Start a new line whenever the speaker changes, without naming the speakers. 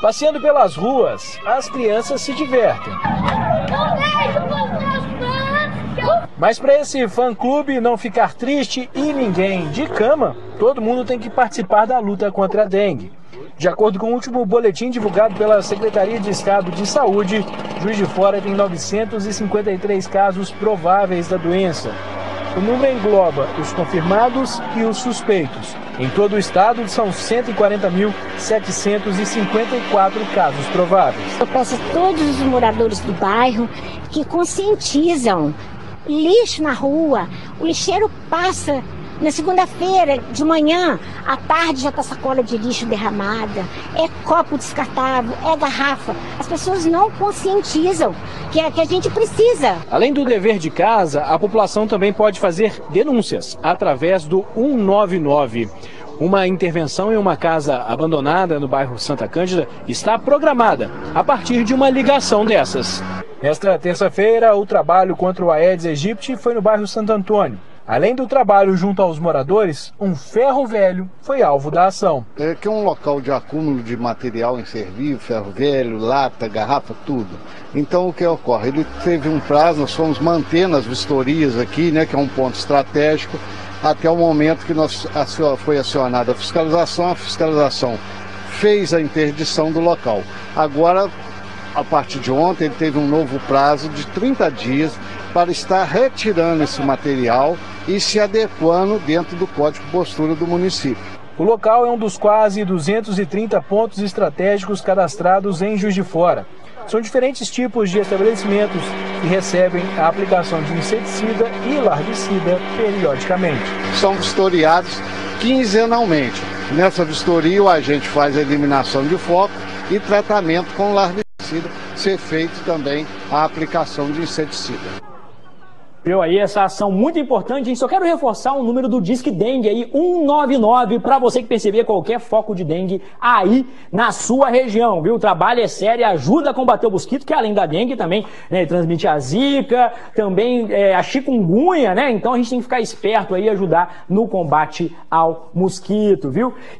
Passeando pelas ruas, as crianças se divertem. Mas para esse fã-clube não ficar triste e ninguém de cama, todo mundo tem que participar da luta contra a dengue. De acordo com o último boletim divulgado pela Secretaria de Estado de Saúde, Juiz de Fora tem 953 casos prováveis da doença. O número engloba os confirmados e os suspeitos. Em todo o estado, são 140.754 casos prováveis.
Eu peço a todos os moradores do bairro que conscientizam. Lixo na rua, o lixeiro passa na segunda-feira de manhã, à tarde já está sacola de lixo derramada, é copo descartável, é garrafa. As pessoas não conscientizam que, é, que a gente precisa.
Além do dever de casa, a população também pode fazer denúncias através do 199. Uma intervenção em uma casa abandonada no bairro Santa Cândida está programada a partir de uma ligação dessas. Nesta terça-feira, o trabalho contra o Aedes aegypti foi no bairro Santo Antônio. Além do trabalho junto aos moradores, um ferro velho foi alvo da ação.
É que é um local de acúmulo de material inservível, ferro velho, lata, garrafa, tudo. Então o que ocorre? Ele teve um prazo, nós fomos mantendo as vistorias aqui, né, que é um ponto estratégico, até o momento que nós, foi acionada a fiscalização, a fiscalização fez a interdição do local. Agora, a partir de ontem, ele teve um novo prazo de 30 dias para estar retirando esse material e se adequando dentro do código de postura do município.
O local é um dos quase 230 pontos estratégicos cadastrados em Juiz de Fora. São diferentes tipos de estabelecimentos que recebem a aplicação de inseticida e larvicida periodicamente.
São vistoriados quinzenalmente. Nessa vistoria, o agente faz a eliminação de foco e tratamento com larvicida, ser feito também a aplicação de inseticida.
Viu aí essa ação muito importante, gente. Só quero reforçar o número do Disque Dengue aí, 199, para você que perceber qualquer foco de dengue aí na sua região, viu? O trabalho é sério, ajuda a combater o mosquito, que além da dengue também né, transmite a zika, também é, a chikungunya, né? Então a gente tem que ficar esperto aí e ajudar no combate ao mosquito, viu?